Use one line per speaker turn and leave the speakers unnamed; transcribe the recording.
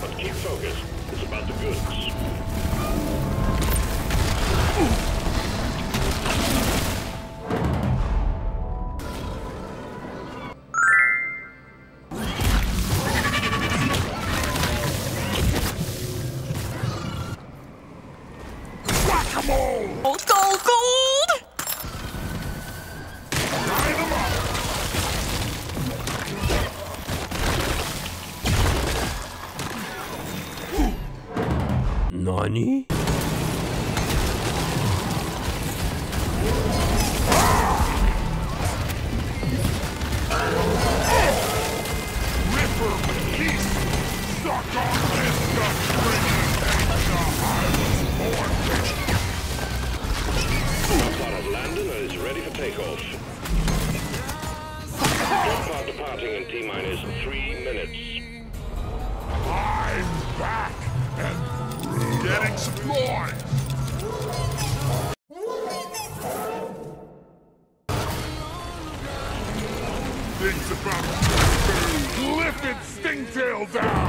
but keep focused. It's about the goods.
Whack-a-mole!
Gold,
for takeoff. Departing in T-minus three minutes.
Supplies! Things about to Lift its stingtail down!